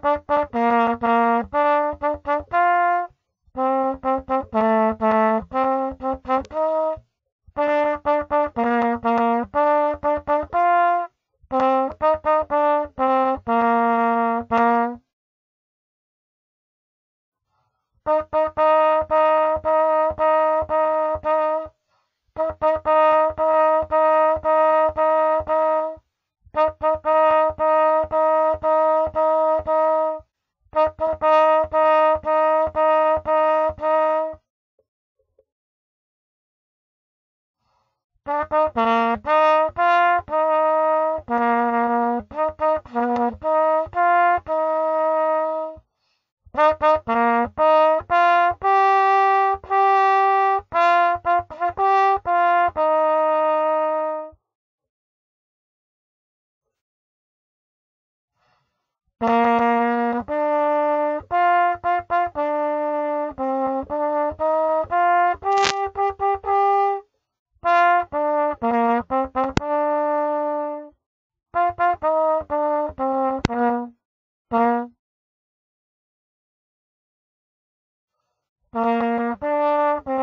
Bye. Bye. 嗯嗯嗯